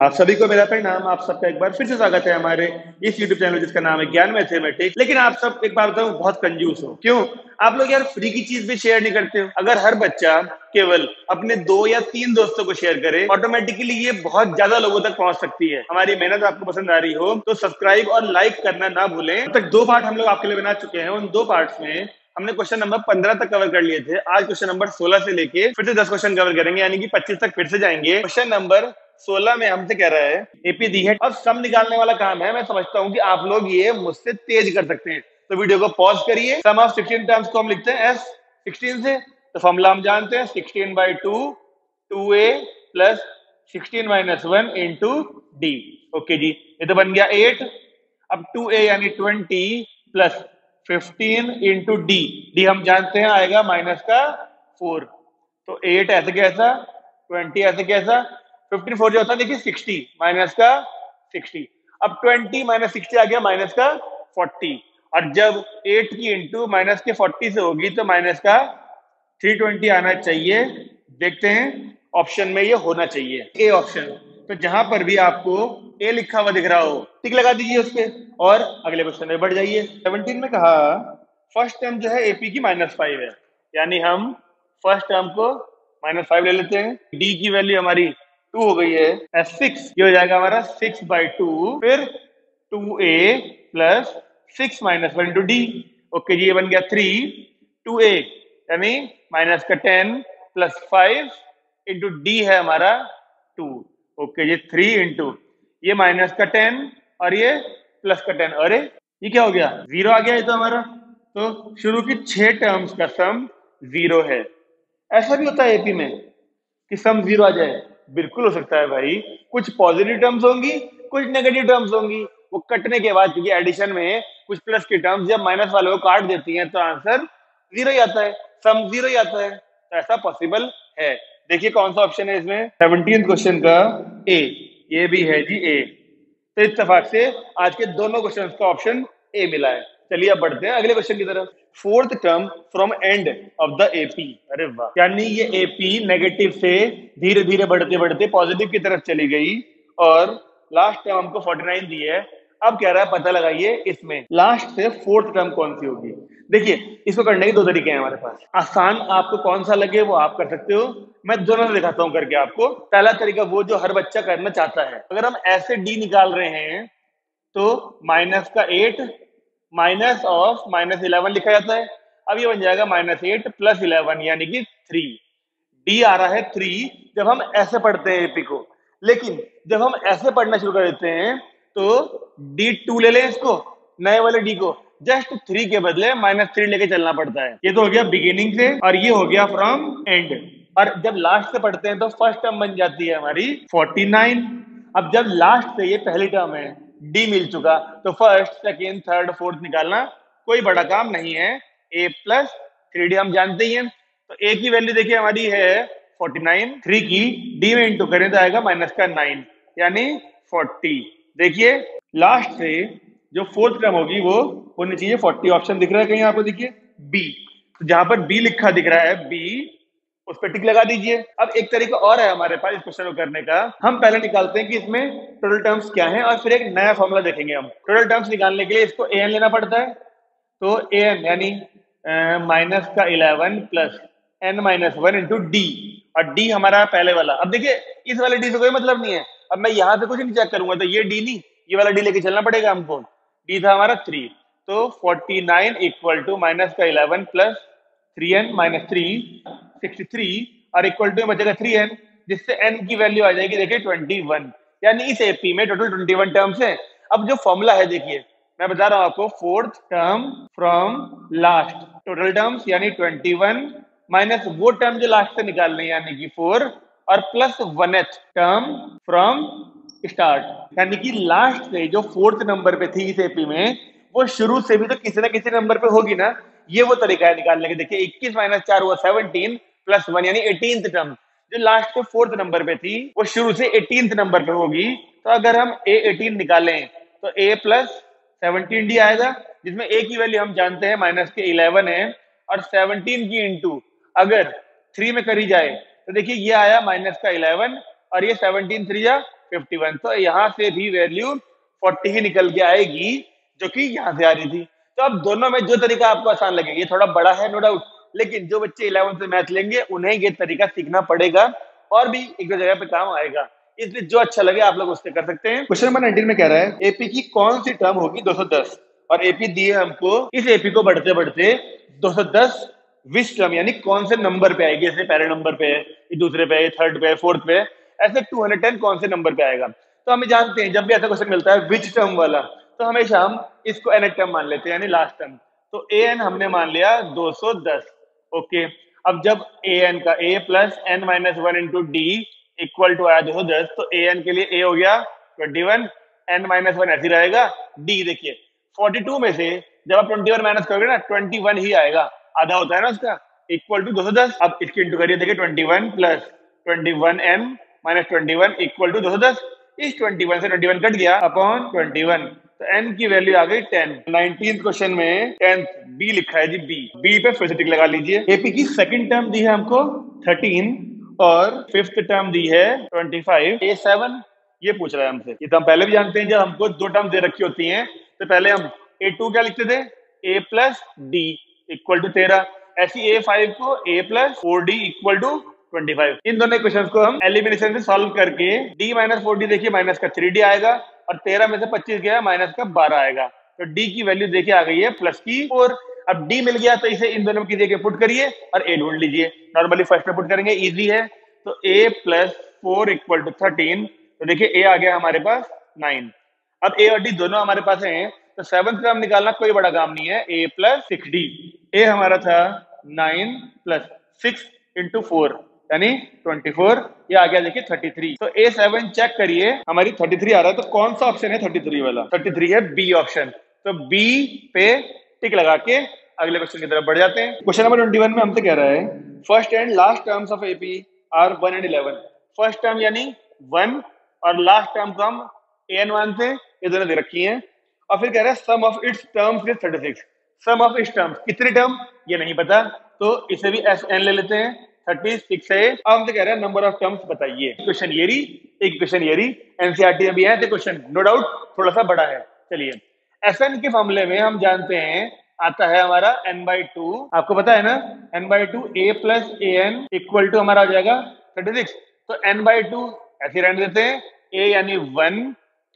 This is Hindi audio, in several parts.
आप सभी को मेरा परिणाम, आप सबका एक बार फिर से स्वागत है हमारे इस YouTube चैनल जिसका नाम है ज्ञान मैथमेटिक्स लेकिन आप सब एक बार बताऊँ, बहुत कंजूस हो। क्यों? आप लोग यार फ्री की चीज़ भी शेयर नहीं करते हो। अगर हर बच्चा केवल अपने दो या तीन दोस्तों को शेयर करे ऑटोमेटिकली ये बहुत ज़्यादा लोगों तक पहुँच सकती है। हमारी मेहनत आपको पसंद आ रही हो तो सब्सक्राइब और लाइक करना ना भूलें। तक दो पार्ट हम लोग आपके लिए बना चुके हैं। उन दो पार्ट में हमने क्वेश्चन नंबर पंद्रह तक कवर कर लिए थे। आज क्वेश्चन नंबर सोलह से लेके फिर से दस क्वेश्चन कवर करेंगे, यानी कि पच्चीस तक फिर से जाएँगे। क्वेश्चन नंबर सोलह में हमसे कह रहा है एपी दी है। अब सम निकालने वाला काम है, मैं समझता हूँ कि आप लोग ये मुझसे तेज कर सकते हैं। तो वीडियो को पॉज करिए। सम ऑफ़ सिक्सटीन टर्म्स को हम लिखते हैं एस सिक्सटीन से। तो फॉर्मूला हम जानते हैं sixteen by two two A plus sixteen minus one into D okay जी, ये तो बन गया एट अब टू ए यानी twenty plus fifteen into D D हम जानते हैं आएगा माइनस का फोर तो एट ऐसे कैसा? ट्वेंटी ऐसे कैसा? फिफ्टीन फोर जो होता है, देखिए सिक्सटी, माइनस का सिक्सटी। अब ट्वेंटी माइनस सिक्सटी आ गया, माइनस का फोर्टी। और जब एट की इंटू माइनस के फोर्टी से होगी तो माइनस का थ्री ट्वेंटी आना चाहिए। देखते हैं, ऑप्शन में ये होना चाहिए। ए ऑप्शन तो जहाँ पर भी आपको ए लिखा हुआ दिख रहा हो, टिक लगा दीजिए उस पर और अगले क्वेश्चन में बढ़ जाइए। सेवनटीन में कहा, फ़र्स्ट टर्म जो है एपी की माइनस फाइव है। यानी हम फ़र्स्ट टर्म को माइनस फाइव ले लेते हैं। डी की वैल्यू हमारी टू हो गई है। सिक्स, ये हो जाएगा हमारा सिक्स बाई टू, फिर two A plus six minus one two D okay जी ये बन गया थ्री टू ए यानी माइनस का ten plus five into D है हमारा टू ओके जी थ्री इंटू ये माइनस का टेन और ये प्लस का टेन अरे, ये क्या हो गया? ज़ीरो आ गया ये तो हमारा। तो शुरू की छह टर्म्स का सम ज़ीरो है। ऐसा भी होता है एपी में कि सम ज़ीरो आ जाए। बिल्कुल हो सकता है भाई। कुछ पॉजिटिव टर्म्स होंगी, कुछ नेगेटिव टर्म्स होंगी। वो कटने के बाद, क्योंकि एडिशन में कुछ प्लस की टर्म्स जब माइनस वाले को काट देती हैं तो आंसर ज़ीरो ही आता है। सम ज़ीरो ही आता है। तो ऐसा पॉसिबल है। देखिए कौन सा ऑप्शन है इसमें। सेवनटीन क्वेश्चन का ए ये भी है जी ए तो इतफाक से आज के दोनों क्वेश्चन का ऑप्शन ए मिला है। चलिए अब बढ़ते हैं अगले क्वेश्चन की तरफ़। Fourth term from end of the AP अरे वाह। यानी ये एपी नेगेटिव से धीरे धीरे बढ़ते बढ़ते पॉजिटिव की तरफ़ चली गई और लास्ट टर्म हमको 49 दी है। अब कह रहा है, पता लगाइए इसमें। लास्ट से फोर्थ टर्म कौन सी होगी? देखिए, इसको करने के दो तरीके हैं हमारे पास। आसान आपको कौन सा लगे वो आप कर सकते हो। मैं दोनों दिखाता हूँ करके आपको। पहला तरीका वो जो हर बच्चा करना चाहता है। अगर हम ऐसे डी निकाल रहे हैं तो माइनस का eight minus of minus eleven लिखा जाता है। अब ये बन जाएगा माइनस एट प्लस इलेवन यानी कि थ्री डी आ रहा है थ्री जब हम ऐसे पढ़ते हैं एपी को। लेकिन जब हम ऐसे पढ़ना शुरू कर देते हैं तो डी टू ले लें इसको, नए वाले डी को। जस्ट थ्री के बदले माइनस थ्री लेके चलना पड़ता है। ये तो हो गया बिगिनिंग से, और ये हो गया फ्रॉम एंड और जब लास्ट से पढ़ते हैं तो फ़र्स्ट टर्म बन जाती है हमारी फोर्टी नाइन अब जब लास्ट से ये पहली टर्म है डी मिल चुका। तो फ़र्स्ट सेकेंड थर्ड फोर्थ निकालना कोई बड़ा काम नहीं है। ए प्लस थ्री डी हम जानते ही हैं। तो ए की वैल्यू देखिए, हमारी है 49 थ्री की डी में इंटू करें तो आएगा माइनस का नाइन यानी 40 देखिए लास्ट से जो फोर्थ टर्म होगी, वो होनी चाहिए 40 ऑप्शन दिख रहा है कहीं यहाँ पे देखिए बी तो जहाँ पर बी लिखा दिख रहा है बी उस पर टिक लगा दीजिए। अब एक तरीका और है हमारे पास इस क्वेश्चन को करने का। हम पहले निकालते हैं कि इसमें टोटल टर्म्स क्या हैं और फिर एक नया फॉर्मूला देखेंगे हम। टोटल टर्म्स निकालने के लिए इसको ए लेना पड़ता है। तो ए यानी माइनस का eleven plus N minus one into D और डी हमारा पहले वाला। अब देखिए, इस वाले डी से कोई मतलब नहीं है। अब मैं यहाँ से कुछ नहीं चेक करूँगा तो ये डी नहीं, ये वाला डी लेके चलना पड़ेगा हमको। डी था हमारा थ्री तो forty nine equal to minus का eleven plus three N minus three sixty three और इक्वल टू बचेगा थ्री एन जिससे एन की वैल्यू आ जाएगी, देखिए ट्वेंटी वन यानी इस एपी में टोटल ट्वेंटी वन टर्म्स है। अब जो फॉर्मूला है, देखिए, मैं बता रहा हूँ आपको fourth term from last total terms यानी ट्वेंटी वन माइनस वो टर्म जो लास्ट से निकालने यानी कि फोर और plus one eighth term from start यानी कि लास्ट से जो फोर्थ नंबर पे थी इस एपी में, वो शुरू से भी तो किसी ना किसी नंबर पे होगी ना। ये वो तरीका है निकालने के देखिए, इक्कीस माइनस चार हुआ सेवनटीन प्लस वन यानी एटीन टर्म जो लास्ट के फोर्थ नंबर पे थी, वो शुरू से एटीन नंबर पे होगी। तो अगर हम ए एटीन निकालें तो ए प्लस सेवनटीन डी आएगा, जिसमें ए की वैल्यू हम जानते हैं माइनस के इलेवन है, और सेवनटीन की इंटू अगर थ्री में करी जाए तो देखिए ये आया माइनस का इलेवन और ये सेवनटीन थ्री या 51 तो यहाँ से भी वैल्यू 40 ही निकल के आएगी, जो कि यहाँ से आ रही थी। तो अब दोनों में जो तरीका आपको आसान लगेगा, ये थोड़ा बड़ा है नो डाउट लेकिन जो बच्चे इलेवंथ से मैथ लेंगे, उन्हें ये तरीका सीखना पड़ेगा और भी एक दो जगह पे काम आएगा। इसलिए जो अच्छा लगे आप लोग उससे कर सकते हैं। क्वेश्चन नंबर नाइनटीन में कह रहा है एपी की कौन सी टर्म होगी 210 और एपी दिए हमको, इस एपी को बढ़ते बढ़ते 210 विश टर्म यानी कौन से नंबर पे आएगी? जैसे पहले नंबर पे है दूसरे पे थर्ड पे फोर्थ पे ऐसे 210 कौन से नंबर पे आएगा? तो हमें जानते हैं, जब भी ऐसा क्वेश्चन मिलता है विच टर्म वाला तो हमेशा हम इसको एन टर्म मान लेते हैं, यानी लास्ट टर्म तो ए एन हमने मान लिया 210 ओके। अब जब ए एन का A plus N minus one into D equal to आया दो दस तो ए एन के लिए ए हो गया twenty one N minus one ऐसी रहेगा। डी देखिए फोर्टी टू में से जब आप ट्वेंटी वन माइनस करोगे ना ट्वेंटी वन ही आएगा। आधा होता है ना उसका इक्वल टू दो सौ दस। अब इसकी इंटू करिए, देखिए twenty one plus twenty one N minus twenty one equal to दो सौ दस। इस ट्वेंटी वन से ट्वेंटी वन कट गया अपॉन ट्वेंटी वन एन की वैल्यू आ गई टेन नाइनटीन क्वेश्चन में टेंथ बी लिखा है जी बी बी पे फिर लगा लीजिए. एपी की सेकंड टर्म दी है हमको थर्टीन और फिफ्थ टर्म दी है ट्वेंटी फाइव ए सेवन ये पूछ रहा है हमसे. ये तो हम पहले भी जानते हैं, जब हमको दो टर्म दे रखी होती हैं तो पहले हम ए टू क्या लिखते थे? A plus D equal to तेरह. ऐसी ए फाइव को A plus four D equal to twenty five इन दोनों क्वेश्चन को हम एलिमिनेशन से सॉल्व करके डी माइनस फोर डी देखिए माइनस का थ्री डी आएगा. और तेरह में से पच्चीस गया, माइनस का बारह आएगा। तो डी की वैल्यू देखिए, आ गई है प्लस की फोर अब डी मिल गया तो इसे इन दोनों की जगह पुट करिए और ए ढूंढ लीजिए। नॉर्मली फ़र्स्ट में पुट करेंगे इजी है। तो A plus four equal to thirteen तो देखिए ए आ गया हमारे पास नाइन अब ए और डी दोनों हमारे पास हैं तो सेवन का निकालना कोई बड़ा काम नहीं है। A plus six D A हमारा था nine plus six into four यानी 24 ये आ गया देखिए 33 तो ए सेवन चेक करिए, हमारी 33 आ रहा है तो कौन सा ऑप्शन है 33 वाला? 33 है बी ऑप्शन तो बी पे टिक लगा के अगले क्वेश्चन की तरफ़ बढ़ जाते हैं। क्वेश्चन नंबर 21 में हमसे कह रहा है first and last terms of AP are one and eleven first term यानी वन और लास्ट टर्म को हम ए एन वन से ये दोनों दे रखी है। और फिर कह रहा है sum of its terms is thirty six sum of its terms कितने टर्म ये नहीं पता तो इसे भी एस एन ले लेते हैं। थर्टी सिक्स है अब हमसे कह रहे हैं नंबर ऑफ़ टर्म्स बताइए। क्वेश्चन ये रही, एक क्वेश्चन ये रही। एनसीआरटी में भी है क्वेश्चन नो डाउट थोड़ा सा बड़ा है। चलिए। एसएन के मामले में हम जानते हैं, आता है हमारा एन बाई टू आपको पता है ना? N by two a plus a n equal to हमारा आ जाएगा थर्टी सिक्स तो एन बाई टू ऐसे रहने देते हैं। ए यानी one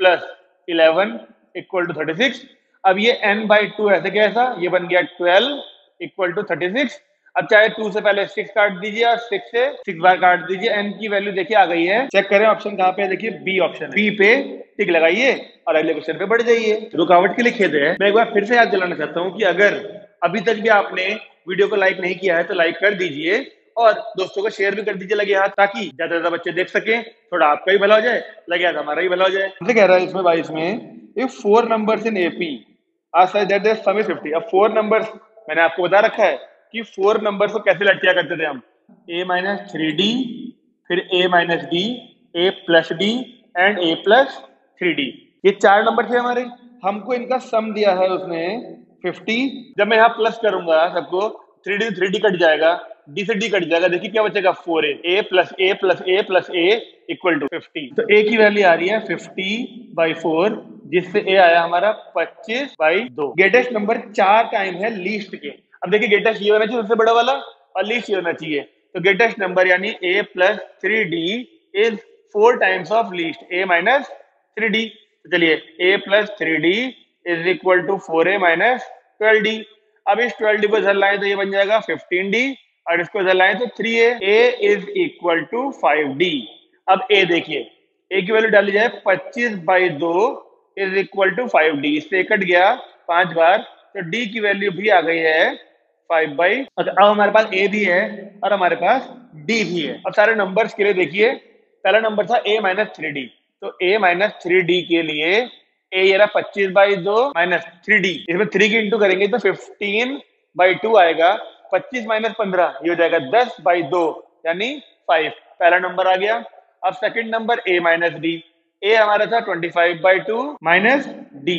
plus eleven equal to thirty six अब ये एन बाई टू ऐसे कैसा? ये बन गया twelve equal to thirty six अब चाहे टू से पहले सिक्स काट दीजिए और सिक्स से सिक्स बार काट दीजिए एन की वैल्यू देखिए आ गई है। चेक करें ऑप्शन कहाँ पे देखिए बी ऑप्शन बी पे टिक लगाइए और अगले क्वेश्चन पे बढ़ जाइए। रुकावट के लिए खेद है। मैं एक बार फिर से याद दिलाना चाहता हूँ कि अगर अभी तक भी आपने वीडियो को लाइक नहीं किया है तो लाइक कर दीजिए और दोस्तों को शेयर भी कर दीजिए लगे हाथ, ताकि ज़्यादा ज़्यादा बच्चे देख सके। थोड़ा आपका ही भला हो जाए, लगे हाथ हमारा ही भला हो जाए। कह रहा है इसमें बाईस में if four number in AP आज sir that sum is fifty अब फोर नंबर मैंने आपको बता रखा है। कि फोर नंबर को कैसे लट किया करते थे हम? ए माइनस थ्री डी फिर a minus d a plus d and a plus three d ये चार नंबर थे हमारे। हमको इनका सम दिया है उसने फिफ्टी जब मैं यहाँ प्लस करूँगा सबको three d three d cut जाएगा डी से डी कट जाएगा। देखिए क्या बचेगा four a a plus a plus a plus a equal to fifty तो ए की वैल्यू आ रही है फिफ्टी बाई फोर जिससे ए आया हमारा पच्चीस बाई दो। ग्रेटेस्ट नंबर चार टाइम है लीस्ट के। अब देखिए ग्रेटेस्ट ये होना चाहिए, सबसे बड़ा वाला और लीस्ट ये होना चाहिए। तो ग्रेटेस्ट नंबर यानी a plus three d is four times of least a minus three d चलिए a plus three d is equal to four a minus twelve d अब इस ट्वेल्व डी को जल लाए तो ये बन जाएगा फिफ्टीन डी और इसको जल लाए तो three a a is equal to five d अब ए देखिए ए की वैल्यू डाली जाए, पच्चीस बाई दो is equal to five d इससे कट गया पाँच बार तो डी की वैल्यू भी आ गई है फाइव बाई अब हमारे पास ए भी है और हमारे पास डी भी है। अब सारे नंबर्स के लिए देखिए, पहला नंबर था ए माइनस थ्री डी तो ए माइनस थ्री डी के लिए ए ये रहा पच्चीस बाई दो माइनस थ्री डी इसमें थ्री की इंटू करेंगे तो फिफ्टीन बाई टू आएगा। पच्चीस माइनस पंद्रह, ये हो जाएगा दस बाई दो, यानी फाइव पहला नंबर आ गया। अब second number a minus d a हमारा था twenty five by two minus d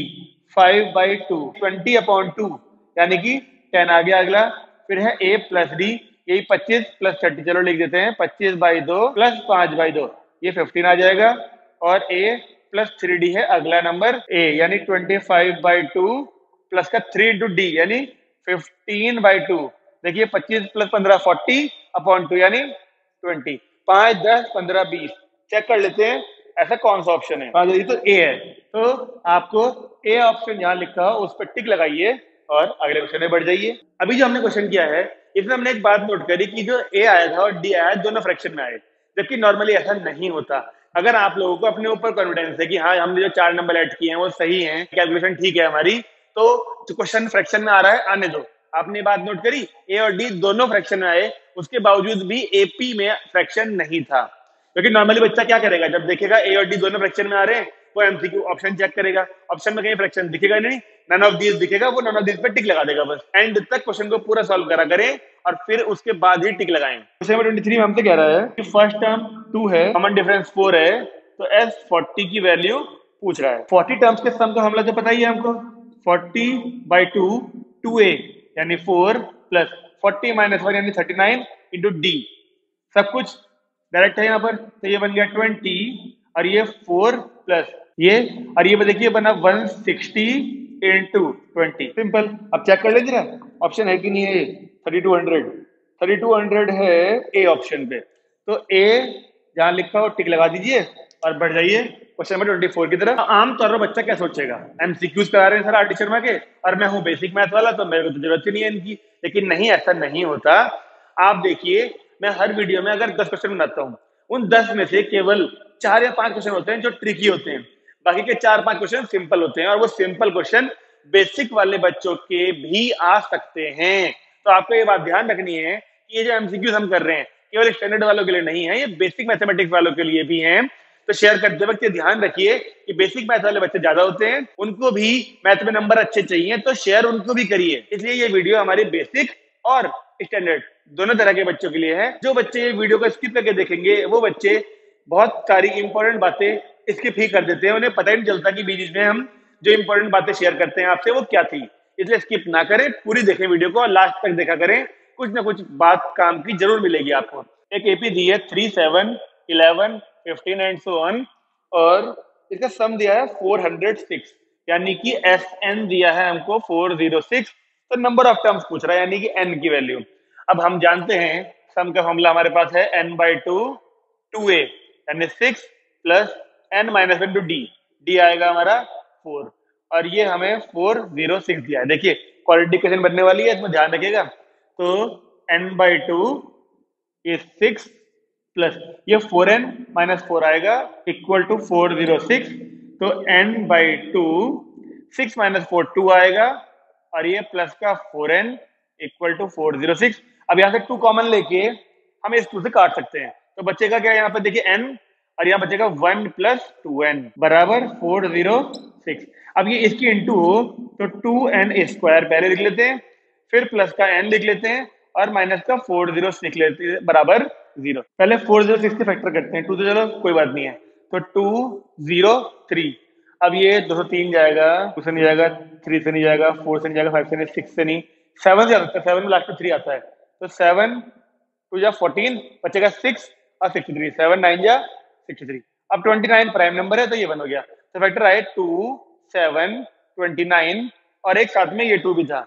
five by two twenty upon two यानी कि टेन आ गया अगला। फिर है ए प्लस डी यही पच्चीस प्लस थर्टी चलो लिख देते हैं। पच्चीस बाई दो प्लस पाँच बाई दो, ये फिफ्टीन आ जाएगा। और ए प्लस थ्री डी है अगला नंबर ए यानी twenty five by two plus का थ्री इंटू डी यानी फिफ्टीन बाई टू देखिए पच्चीस प्लस पंद्रह फोर्टी अपॉन टू यानी ट्वेंटी पाँच, दस, पंद्रह, बीस। चेक कर लेते हैं, ऐसा कौन सा ऑप्शन है? ये तो ए है। तो आपको ए ऑप्शन यहाँ लिखा हो, उस पर टिक लगाइए। और अगले क्वेश्चन में बढ़ जाइए। अभी जो हमने क्वेश्चन किया है, इसमें हमने एक बात नोट करी कि जो ए आया था और डी आया, दोनों फ्रैक्शन में आए। जबकि नॉर्मली ऐसा नहीं होता। अगर आप लोगों को अपने ऊपर कॉन्फिडेंस है कि हाँ हमने जो चार नंबर ऐड किए हैं, वो सही है कैलकुलेशन ठीक है हमारी तो क्वेश्चन फ्रैक्शन में आ रहा है, आने दो। आपने बात नोट करी ए और डी दोनों फ्रैक्शन में आए, उसके बावजूद भी एपी में फ्रैक्शन नहीं था। क्योंकि नॉर्मली बच्चा क्या करेगा, जब देखेगा ए और डी दोनों फ्रैक्शन में आ रहे हैं, वो एमसीक्यू ऑप्शन चेक करेगा। ऑप्शन में कहीं फ्रैक्शन दिखेगा नहीं नन ऑफ़ दीज दिखेगा, वो नन ऑफ़ दीज पे टिक लगा देगा बस। एंड तक क्वेश्चन को पूरा सॉल्व करा करें और फिर उसके बाद ही टिक लगाएँ। क्वेश्चन नंबर ट्वेंटी थ्री में हमसे कह रहा है कि फ़र्स्ट टर्म टू है कॉमन डिफरेंस फोर है तो एस फोर्टी की वैल्यू पूछ रहा है। फोर्टी टर्म्स के सम का हमला तो पता ही है हमको। Forty by two two a यानी four plus forty minus one यानी थर्टी नाइन इंटू डी सब कुछ डायरेक्ट है यहाँ पर। तो ये बन गया ट्वेंटी और ये फोर प्लस ये, और ये देखिए बना one sixty into twenty simple अब चेक कर लीजिए ना. ऑप्शन है कि नहीं? है thirty two hundred thirty two hundred है ए ऑप्शन पे. तो ए जहाँ लिखा हो टिक लगा दीजिए और बढ़ जाइए. क्वेश्चन नंबर ट्वेंटी फोर की तरफ़. आमतौर पर बच्चा क्या सोचेगा? एमसीक्यूज करा रहे हैं सर आर टी शर्मा के और मैं हूँ बेसिक मैथ वाला तो मेरे को तो ज़रूरत ही नहीं है इनकी. लेकिन नहीं, ऐसा नहीं होता. आप देखिए, मैं हर वीडियो में अगर दस क्वेश्चन बनाता हूँ, उन दस में से केवल चार या पाँच क्वेश्चन होते हैं जो ट्रिकी होते हैं. बाकी के चार पाँच क्वेश्चन सिंपल होते हैं और वो सिंपल क्वेश्चन बेसिक वाले बच्चों के भी आ सकते हैं। तो आपको ये बात ध्यान रखनी है कि ये जो एमसीक्यूज हम कर रहे हैं, केवल स्टैंडर्ड वालों के लिए नहीं है, ये बेसिक मैथमेटिक्स वालों के लिए भी है। तो शेयर करते वक्त ये ध्यान रखिए कि बेसिक मैथ वाले बच्चे ज़्यादा होते हैं, उनको भी मैथ में नंबर अच्छे चाहिए तो शेयर उनको भी करिए। इसलिए ये वीडियो हमारे बेसिक और स्टैंडर्ड दोनों तरह के बच्चों के लिए है। जो बच्चे ये वीडियो को स्किप करके देखेंगे, वो बच्चे बहुत सारी इंपॉर्टेंट बातें स्किप ही कर देते हैं, उन्हें पता ही नहीं चलता कि बीच में हम जो इंपॉर्टेंट बातें शेयर करते हैं आपसे, वो क्या थी। इसलिए स्किप ना करें, पूरी देखें वीडियो को और लास्ट तक देखा करें। कुछ ना कुछ बात काम की ज़रूर मिलेगी आपको। एक एपी दी है three seven eleven fifteen and so on और इसका सम दिया है फोर हंड्रेड सिक्स यानी कि एस एन दिया है हमको फोर ज़ीरो सिक्स तो नंबर ऑफ़ टर्म्स पूछ रहा है, यानी कि एन की वैल्यू अब हम जानते हैं सम का फॉर्मूला हमारे पास है n by two two a यानी six plus n minus one two d d आएगा हमारा फोर और ये हमें फोर ज़ीरो सिक्स दिया है। देखिए क्वालिटी क्वेश्चन बनने वाली है, इसमें ध्यान रखिएगा। तो एन बाई टू ये सिक्स प्लस ये फोर एन माइनस फोर आएगा equal to four zero six तो n by two six minus four two आएगा, और ये प्लस का four n equal to four zero six अब यहाँ से टू कॉमन लेके हम इस टू से काट सकते हैं। तो बच्चे का क्या यहाँ पे? देखिए एन और यहाँ बचेगा वन प्लस टू एन, बराबर फोर ज़ीरो सिक्स। अब ये इसकी इंटू हो तो टू एन स्क्वायर, पहले लिख लेते हैं, फिर प्लस का एन लिख लेते हैं, और माइनस का फोर ज़ीरो लिख लेते हैं, बराबर ज़ीरो। पहले फोर ज़ीरो सिक्स से फैक्टर करते हैं, टू से चलो, कोई बात नहीं है। तो टू ज़ीरो थ्री। अब ये दो सौ तीन जाएगा, टू से नहीं जाएगा, थ्री से नहीं जाएगा, फोर से नहीं जाएगा, फाइव से नहीं, सिक्स से नहीं, सेवन से आता है, सेवन में लास्ट में थ्री आता है। तो सेवन, टू जा फोर्टीन, बचेगा सिक्स, और सिक्सटी थ्री सेवन, नाइन जा सिक्सटी थ्री अब ट्वेंटी नाइन प्राइम नंबर है तो ये बन हो गया। तो फैक्टर आए टू सेवन ट्वेंटी नाइन और एक साथ में ये टू भी था।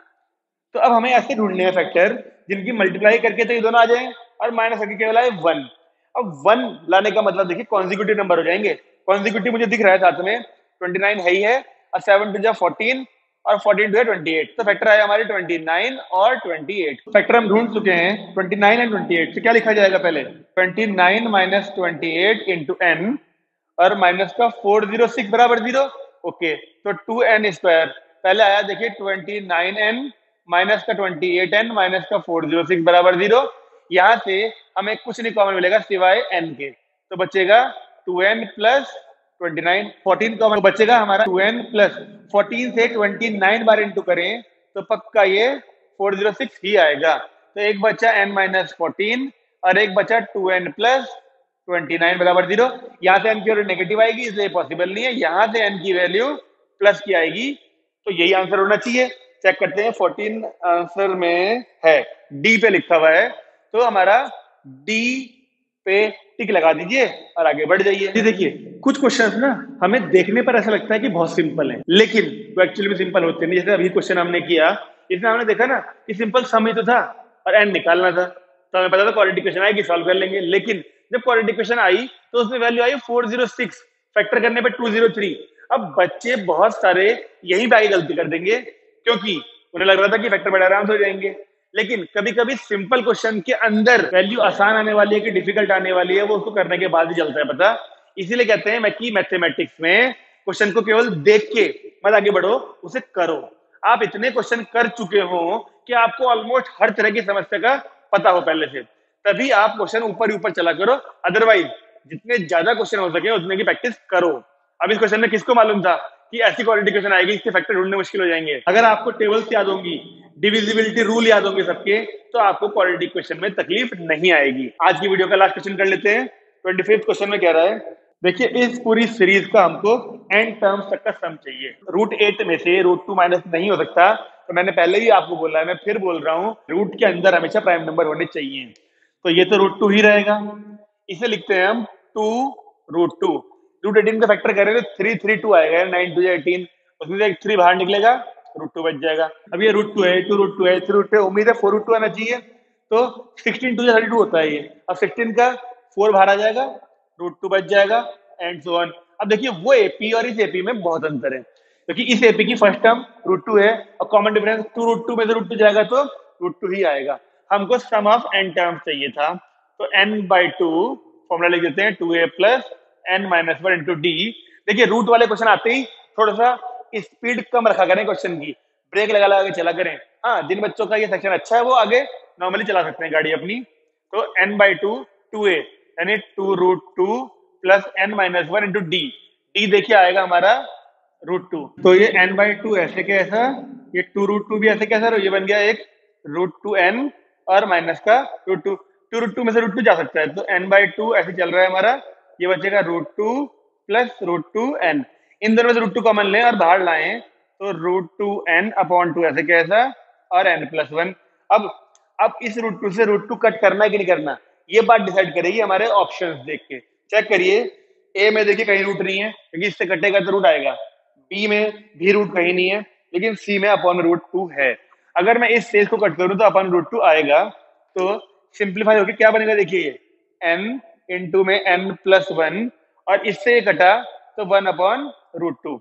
तो अब हमें ऐसे ढूँढने हैं फैक्टर जिनकी मल्टीप्लाई करके तो ये दोनों आ जाए और माइनस करके केवल आए वन अब वन लाने का मतलब देखिए कॉन्जिक्यूटिव नंबर हो जाएँगे। कॉन्जिक्यूटिव मुझे दिख रहा है साथ में। ट्वेंटी नाइन है ही है और सेवन टू जा फोर्टीन और फोर्टीन टू है ट्वेंटी एट तो फैक्टर आया हमारे ट्वेंटी नाइन और ट्वेंटी एट फैक्टर हम ढूंढ चुके हैं twenty nine and twenty eight तो क्या लिखा जाएगा पहले? Twenty nine minus twenty eight into n और माइनस का फोर ज़ीरो सिक्स बराबर ज़ीरो ओके तो टू एन स्क्वायर पहले आया, देखिए ट्वेंटी नाइन एन माइनस का ट्वेंटी एट एन माइनस का फोर ज़ीरो सिक्स बराबर ज़ीरो यहाँ से हमें कुछ नहीं कॉमन मिलेगा सिवाय एन के. तो बचेगा two n plus twenty nine fourteen common बचेगा हमारा टू एन प्लस फोर्टीन से ट्वेंटी नाइन बार इंटू करें तो पक्का ये फोर ज़ीरो सिक्स ही आएगा। तो एक बच्चा एन माइनस फोर्टीन और एक बच्चा two n plus twenty nine बराबर ज़ीरो यहाँ से एन की वैल्यू नेगेटिव आएगी, इसलिए पॉसिबल नहीं है। यहाँ से एन की वैल्यू प्लस की आएगी तो यही आंसर होना चाहिए। चेक करते हैं फोर्टीन आंसर में है। डी पे लिखा हुआ है तो हमारा डी पे टिक लगा दीजिए और आगे बढ़ जाइए। देखिए कुछ क्वेश्चन ना, हमें देखने पर ऐसा लगता है कि बहुत सिंपल है। लेकिन, वो एक्चुअली में सिंपल होते नहीं। जैसे अभी क्वेश्चन हमने किया, इसमें हमने देखा ना कि सिंपल सम ही तो था और एन निकालना था। तो हमें पता था क्वालिटी क्वेश्चन आएगी सॉल्व कर लेंगे। लेकिन, जब क्वालिटी क्वेश्चन आई तो उसमें वैल्यू आई फोर ज़ीरो सिक्स फैक्टर करने पर टू ज़ीरो थ्री अब बच्चे बहुत सारे यही पे गलती कर देंगे, क्योंकि उन्हें लग रहा था कि फैक्टर बड़े आराम से हो जाएँगे। लेकिन कभी कभी सिंपल क्वेश्चन के अंदर वैल्यू आसान आने वाली है कि डिफ़िकल्ट आने वाली है, वो उसको करने के बाद ही चलता है, पता? इसीलिए कहते हैं, मैं कि मैथमेटिक्स में क्वेश्चन को केवल देख के मत आगे बढ़ो, उसे करो। आप इतने क्वेश्चन कर चुके हो कि आपको ऑलमोस्ट हर तरह की समस्या का पता हो पहले से। तभी आप क्वेश्चन ऊपर ही ऊपर चला करो। अदरवाइज़ जितने ज़्यादा क्वेश्चन हो सके, उतने की प्रैक्टिस करो। अब इस क्वेश्चन में किसको मालूम था कि ऐसी क्वालिटी क्वेश्चन आएगी, इसके फैक्टर ढूँढने मुश्किल हो जाएँगे। अगर आपको टेबल्स याद होंगी डिविजिबिलिटी रूल याद होंगे सबके तो आपको क्वालिटी क्वेश्चन में तकलीफ़ नहीं आएगी। आज की वीडियो का लास्ट क्वेश्चन कर लेते हैं। ट्वेंटी फिफ्थ क्वेश्चन में कह रहा है, देखिए, इस पूरी सीरीज़ का हमको एंड टर्म्स तक का सम चाहिए। रूट एट में से रूट टू माइनस नहीं हो सकता। तो मैंने पहले ही आपको बोला है, मैं फिर बोल रहा हूँ रूट के अंदर हमेशा प्राइम नंबर होने चाहिए। तो ये तो रूट टू ही रहेगा। इसे लिखते हैं हम two root two root eighteen का फैक्टर करें तो थ्री थ्री टू आएगा नाइन टू एटीन उसमें से एक थ्री बाहर निकलेगा रूट टू बच जाएगा। अब ये रूट टू है टू रूट टू है थ्री रूट टू उम्मीद है फोर रूट टू आना चाहिए। तो सिक्सटीन टू थर्टी टू होता है ये। अब सिक्सटीन का फोर बाहर आ जाएगा रूट टू बच जाएगा एंड सो ऑन अब देखिए, वो एपी और इस एपी में बहुत अंतर है। क्योंकि इस एपी की फ़र्स्ट टर्म रूट टू है, और common difference two root two में से रूट टू जाएगा तो रूट टू ही आएगा। हमको सम ऑफ़ एन टर्म्स चाहिए था तो एन बाई टू फॉर्मुला लिख देते हैं two a plus n minus one into d देखिए रूट वाले क्वेश्चन आते ही थोड़ा सा स्पीड कम रखा करें क्वेश्चन की। ब्रेक लगा लगा के चला करें। हाँ जिन बच्चों का ये सेक्शन अच्छा है, वो आगे नॉर्मली चला सकते हैं गाड़ी अपनी। तो n by two two a यानी two root two plus n minus one into d d देखिए आएगा हमारा रूट टू तो ये एन बाई टू ऐसे कैसा ये टू रूट टू भी ऐसे कैसा ये बन गया एक रूट टू एन और माइनस का root two two root two में से रूट टू जा सकता है तो एन बाई टू ऐसे चल रहा है हमारा ये बचेगा root two plus root two n इन दोनों में से रूट टू कॉमन लें और बाहर लाएँ तो root two n upon two ऐसे कैसा और एन प्लस वन अब अब इस रूट टू से रूट टू कट करना है कि नहीं करना ये बात डिसाइड करेगी हमारे ऑप्शंस देख के। चेक करिए। ए में देखिए कहीं रूट नहीं है, क्योंकि इससे कटेगा तो रूट आएगा। बी में भी रूट कहीं नहीं है, लेकिन सी में अपॉन रूट टू है। अगर मैं इस सेज को कट करूँ तो अपॉन रूट टू आएगा। तो सिंप्लीफाई होकर क्या बनेगा देखिए एन इंटू में एन प्लस वन और इससे कटा तो वन अपॉन रूट टू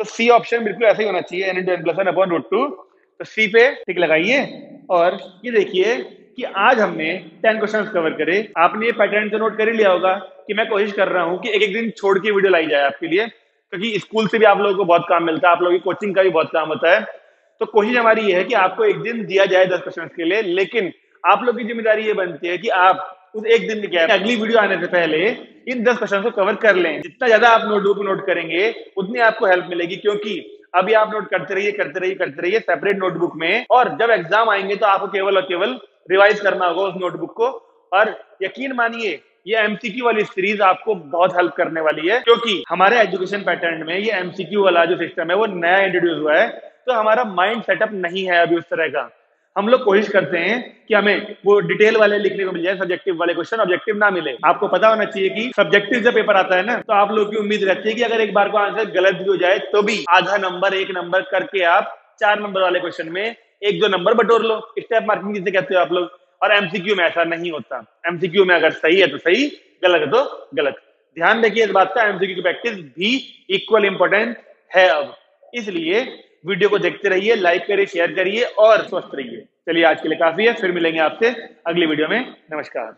तो सी ऑप्शन बिल्कुल ऐसा ही होना चाहिए n into n plus one upon root two तो सी पे टिक लगाइए, और ये देखिए कि आज हमने टेन क्वेश्चन कवर करे। आपने ये पैटर्न तो नोट कर ही लिया होगा कि मैं कोशिश कर रहा हूँ कि एक एक दिन छोड़ के वीडियो लाई जाए आपके लिए, क्योंकि स्कूल से भी आप लोगों को बहुत काम मिलता है, आप लोगों की कोचिंग का भी बहुत काम होता है। तो कोशिश हमारी ये है कि आपको एक दिन दिया जाए दस क्वेश्चन के लिए, लेकिन आप लोग की ज़िम्मेदारी ये बनती है कि आप उस एक दिन के अगली वीडियो आने से पहले इन दस क्वेश्चन को कवर कर लें। जितना ज़्यादा आप नोटबुक नोट करेंगे, उतनी आपको हेल्प मिलेगी, क्योंकि अभी आप नोट करते रहिए करते रहिए करते रहिए सेपरेट नोटबुक में। और जब एग्ज़ाम आएँगे तो आपको केवल और केवल रिवाइज करना होगा उस नोटबुक को। और यकीन मानिए, ये एमसीक्यू वाली सीरीज़ आपको बहुत हेल्प करने वाली है, क्योंकि हमारे एजुकेशन पैटर्न में ये एमसीक्यू वाला जो सिस्टम है, वो नया इंट्रोड्यूस हुआ है। तो हमारा माइंड सेटअप नहीं है अभी उस तरह का। हम लोग कोशिश करते हैं कि हमें वो डिटेल वाले लिखने को मिल जाए सब्जेक्टिव वाले क्वेश्चन ऑब्जेक्टिव ना मिले। आपको पता होना चाहिए कि सब्जेक्टिव जब पेपर आता है ना तो आप लोग की उम्मीद रहती है कि अगर एक बार को आंसर गलत भी हो जाए तो भी। आधा नंबर एक नंबर करके आप चार नंबर वाले क्वेश्चन में एक दो नंबर बटोर लो। स्टेप मार्किंग जिसे कहते हो आप लोग? और एमसीक्यू में ऐसा नहीं होता। एमसीक्यू में अगर सही है तो सही, गलत है तो गलत। ध्यान रखिए इस बात का एमसीक्यू की प्रैक्टिस भी इक्वल इंपॉर्टेंट है अब। इसलिए वीडियो को देखते रहिए लाइक करिए शेयर करिए और स्वस्थ रहिए। चलिए आज के लिए काफ़ी है, फिर मिलेंगे आपसे अगली वीडियो में। नमस्कार।